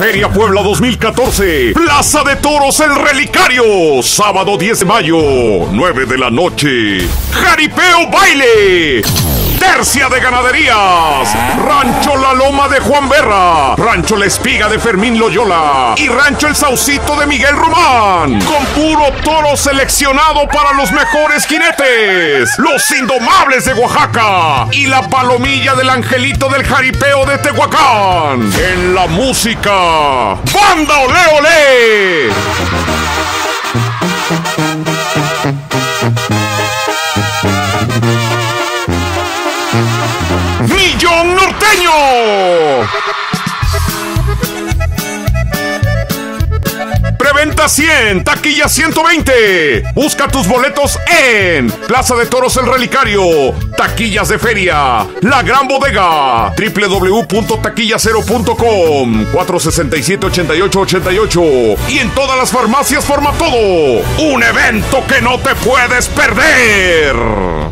Feria Puebla 2014. Plaza de Toros El Relicario. Sábado 10 de mayo, 9 de la noche. Jaripeo Baile. Tercia de Ganaderías, Rancho La Loma de Juan Berra, Rancho La Espiga de Fermín Loyola. Y Rancho El Saucito de Miguel Román, con puro toro seleccionado para los mejores jinetes, los indomables de Oaxaca. Y la palomilla del angelito del jaripeo de Tehuacán. En la música, ¡Banda Ole Ole! ¡Millón Norteño! Preventa 100, taquilla 120. Busca tus boletos en Plaza de Toros El Relicario, Taquillas de Feria, La Gran Bodega, www.taquillacero.com, 467-8888 y en todas las farmacias forma todo. Un evento que no te puedes perder.